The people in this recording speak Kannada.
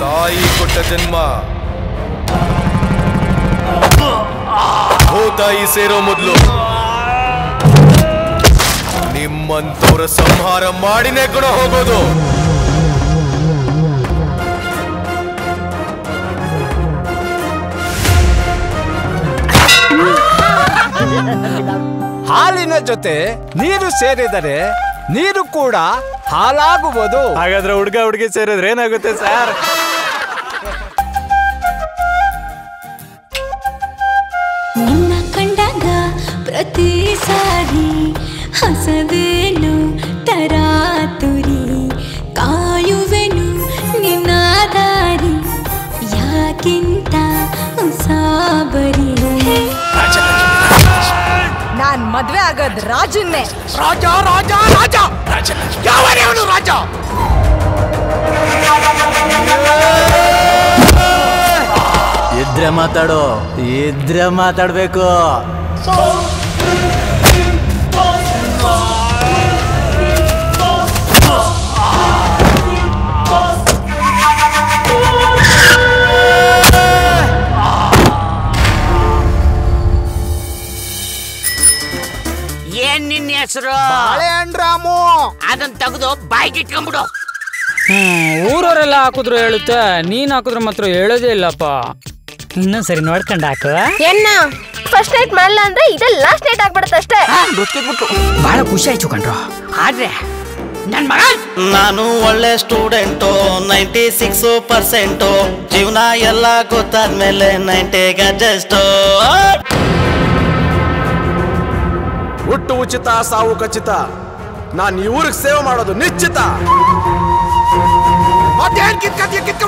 ಕೆಟ್ಟ ಜನ್ಮ. ಹೋ ತಾಯಿ, ಸೇರೋ ಮೊದಲು. ನಿಮ್ಮಂತವ್ರ ಸಂಹಾರ ಮಾಡಿನೇ ಕೂಡ ಹೋಗೋದು. ಹಾಲಿನ ಜೊತೆ ನೀರು ಸೇರಿದರೆ ನೀರು ಕೂಡ ಹಾಲಾಗುವುದು ಹಾಗಾದ್ರೆ ಹುಡ್ಗ ಹುಡುಗಿ ಸೇರಿದ್ರೆ ಏನಾಗುತ್ತೆ ಸರ್? ಸಾರಿ ಹಸದೇನು ತರಾತುರಿ ಕಾಯುವೆನು ನಿನ್ನ ದಾರಿ ಯಾಕಿಂತ ಉಸಾಬರಿ? ನಾನ್ ಮದ್ವೆ ಆಗದ್ ರಾಜನ್ನೇ. ರಾಜ ರಾಜ ರಾಜ! ಅವನು ರಾಜ? ಇದ್ರೆ ಮಾತಾಡೋ ಇದ್ರೆ ಮಾತಾಡ್ಬೇಕು. ಏನ್ ನಿನ್ನ ಹೆಸರು? ರಾಮು. ಅದನ್ನ ತೆಗೆದು ಬಾಯ್ಗೆ ಇಟ್ಕೊಂಡ್ಬಿಡು. ಊರವರೆಲ್ಲ ಹಾಕಿದ್ರು ಹೇಳುತ್ತೆ ನೀನ್ ಹಾಕಿದ್ರು ಮಾತ್ರ ಹೇಳೋದೇ ಇಲ್ಲಪ್ಪ. ಇನ್ನೊಂದ್ಸರಿ ನೋಡ್ಕೊಂಡು ಹಾಕು ಎನ್ನ? ಫಸ್ಟ್ ನೈಟ್ ಮಾಡಲ್ಲ ಅಂದ್ರೆ ಇದೆ ಲಾಸ್ಟ್ ನೈಟ್ ಆಗ್ಬಿಡುತ್ತೆ ಅಷ್ಟೇ. ಬಹಳ ಖುಷಿ ಆಯ್ತು ಕಣ್ರು. ಆದ್ರೆ ನನ್ ಮಗ ನಾನು ಒಳ್ಳೆ ಸ್ಟೂಡೆಂಟು ನೈಂಟಿ ಸಿಕ್ಸ್ ಪರ್ಸೆಂಟು. ಜೀವನ ಎಲ್ಲ ಗೊತ್ತಾದ್ಮೇಲೆ ನೈಂಟಿಗೆ ಅಡ್ಜಸ್ಟು ಹುಟ್ಟು ಉಚಿತ ಸಾವು ಖಚಿತ. ನಾನು ಈ ಊರಿಗೆ ಸೇವೆ ಮಾಡೋದು ನಿಶ್ಚಿತ. ಮತ್ತೆ ಕಿತ್ಕೋ